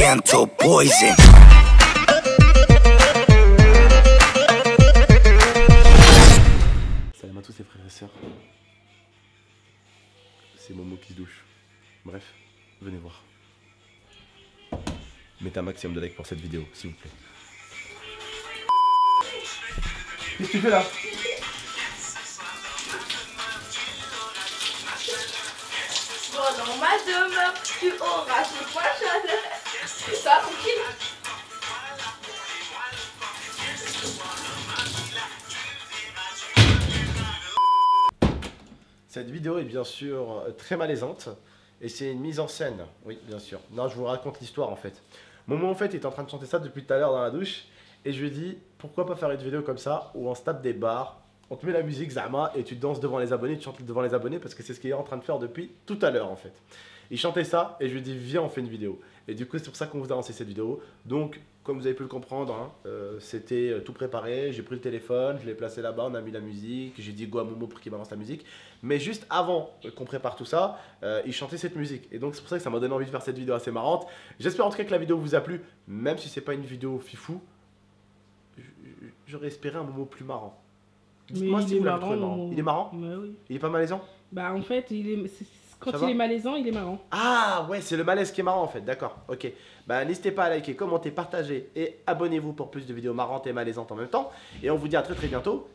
gentle poison. Salam à tous les frères et sœurs. C'est Momo qui se douche. Bref, venez voir. Mettez un maximum de likes pour cette vidéo, s'il vous plaît. Qu'est-ce que tu fais là? Pendant ma demeure, tu auras ce poisson. Ça, tranquille. Cette vidéo est bien sûr euh, très malaisante et c'est une mise en scène. Oui, bien sûr. Non, je vous raconte l'histoire en fait. Momo en fait est en train de chanter ça depuis tout à l'heure dans la douche et je lui dit pourquoi pas faire une vidéo comme ça où on se tape des bars, on te met la musique Zama et tu danses devant les abonnés, tu chantes devant les abonnés parce que c'est ce qu'il est en train de faire depuis tout à l'heure en fait. Il chantait ça et je lui ai dit viens on fait une vidéo. Et du coup c'est pour ça qu'on vous a lancé cette vidéo. Donc comme vous avez pu le comprendre, hein, euh, c'était euh, tout préparé, j'ai pris le téléphone, je l'ai placé là-bas, on a mis la musique, j'ai dit go à Momo pour qu'il balance la musique. Mais juste avant euh, qu'on prépare tout ça, il chantait cette musique. Et donc c'est pour ça que ça m'a donné envie de faire cette vidéo assez marrante. J'espère en tout cas que la vidéo vous a plu, même si c'est pas une vidéo fifou. J'aurais espéré un Momo plus marrant. Dites-moi il si vous l'avez marrant, trouvé marrant. Il est marrant Bah oui. Il est pas malaisant Bah en fait, il est... quand il est malaisant, il est marrant. Ah ouais, c'est le malaise qui est marrant en fait, d'accord, ok. Bah n'hésitez pas à liker, commenter, partager et abonnez-vous pour plus de vidéos marrantes et malaisantes en même temps. Et on vous dit à très très bientôt.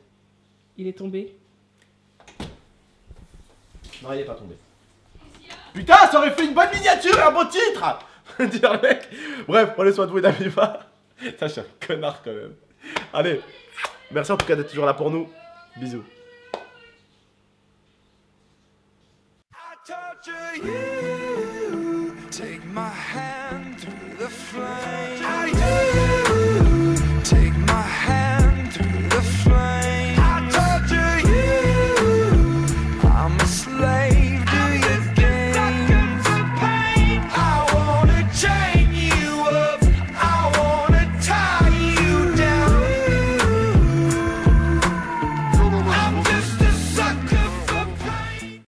Il est tombé. Non, il est pas tombé. Putain, ça aurait fait une bonne miniature et un beau titre Dire le mec. Bref, prenez soin de vous et n'abusez pas. Ça, je suis un connard quand même. Allez, merci en tout cas d'être toujours là pour nous. Bisous.